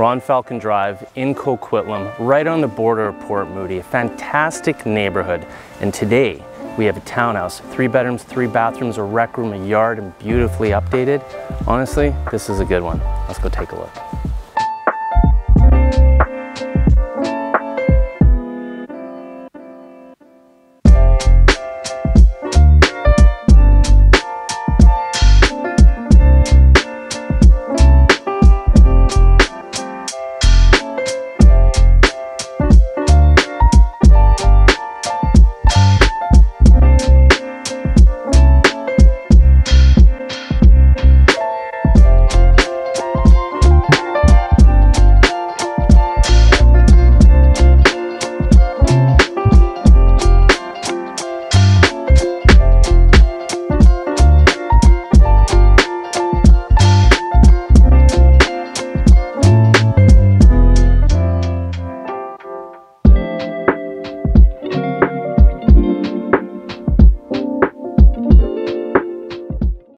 We're on Falcon Drive in Coquitlam, right on the border of Port Moody, a fantastic neighborhood. And today we have a townhouse, three bedrooms, three bathrooms, a rec room, a yard, and beautifully updated. Honestly, this is a good one. Let's go take a look.